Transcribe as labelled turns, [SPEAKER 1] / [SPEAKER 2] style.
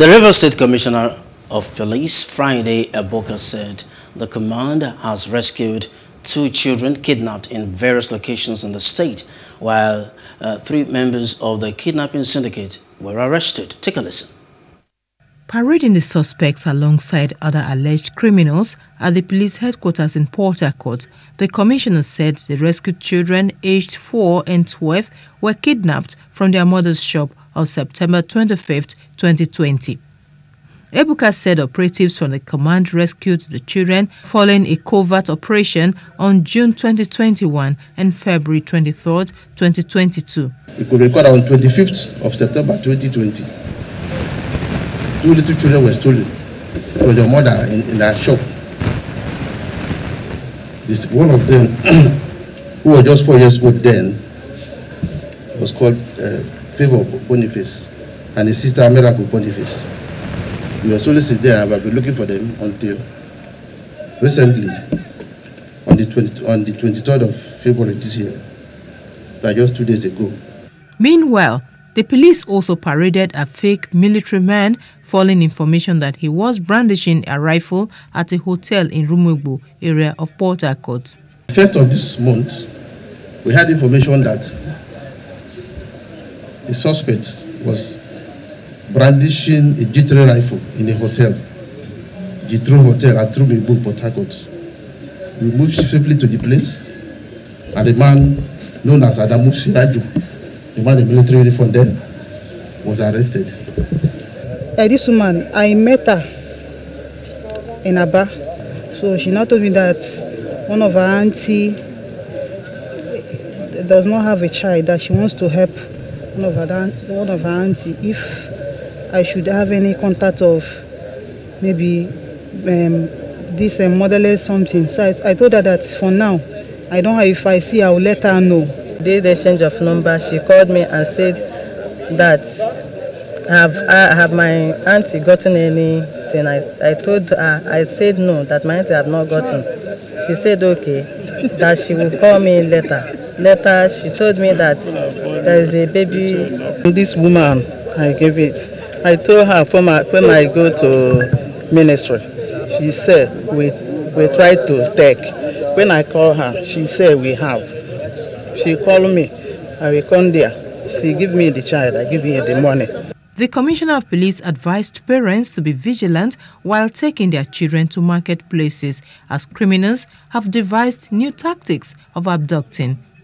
[SPEAKER 1] The River State Commissioner of Police, Friday Eboka, said the command has rescued two children kidnapped in various locations in the state, while uh, three members of the kidnapping syndicate were arrested. Take a listen.
[SPEAKER 2] Parading the suspects alongside other alleged criminals at the police headquarters in Port Harcourt, the commissioner said the rescued children aged 4 and 12 were kidnapped from their mother's shop on September 25, 2020. Eboka said operatives from the command rescued the children following a covert operation on June 2021 and February 23, 2022.
[SPEAKER 3] It could record on 25th of September 2020 two little children were stolen from their mother in, in shop. This one of them, who was just four years old then, was called uh, Favor Boniface, and his sister Miracle Boniface. We were solicited there, but been looking for them until recently, on the 20, on the 23rd of February this year, like just two days ago.
[SPEAKER 2] Meanwhile, the police also paraded a fake military man following information that he was brandishing a rifle at a hotel in Rumuigbo area of Port Harcourt.
[SPEAKER 3] First of this month, we had information that a suspect was brandishing a G3 rifle in a hotel, G3 Hotel at Rumugbo, Port Harcourt. We moved swiftly to the place, and the man known as Adamu Siraju the man in the military uniform there was arrested.
[SPEAKER 4] Uh, this woman, I met her in Aba. So she now told me that one of her auntie does not have a child, that she wants to help one of her, one of her auntie if I should have any contact of maybe um, this um, motherless something. So I, I told her that for now, I don't have, if I see, I will let her know
[SPEAKER 5] did exchange of number, she called me and said that have I have my auntie gotten anything? I, I told her I said no, that my auntie have not gotten. She said okay, that she will call me later. Later she told me that there is a baby.
[SPEAKER 4] This woman I gave it. I told her when I, when I go to ministry, she said we we try to take. When I call her, she said we have. She called me. I will come there. She give me the child. I give her the money.
[SPEAKER 2] The Commissioner of Police advised parents to be vigilant while taking their children to marketplaces as criminals have devised new tactics of abducting